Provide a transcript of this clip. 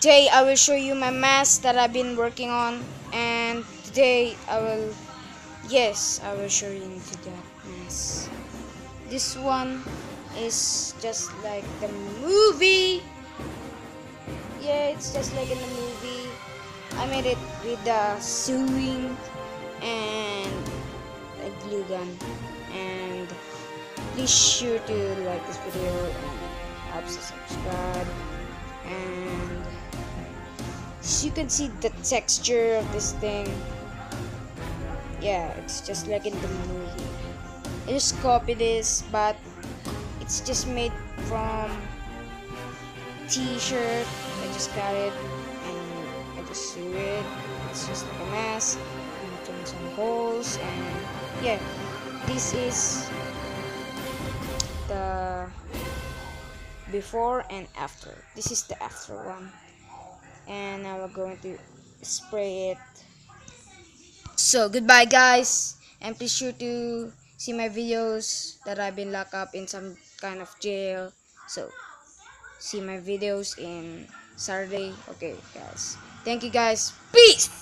today I will show you my mask that I've been working on and today I will yes I will show you into the mask. This one is just like the movie. Yeah it's just like in the movie. I made it with the sewing and a glue gun and please sure to like this video and also subscribe and you can see the texture of this thing. Yeah it's just like in the movie. I just copy this but it's just made from t-shirt. I just got it and I just sew it. It's just like a mask and turn some holes and yeah this is the before and after. This is the after one and now we're going to spray it. So goodbye guys. And please sure to see my videos that I've been locked up in some kind of jail. So see my videos in Saturday. Okay guys. Thank you guys. Peace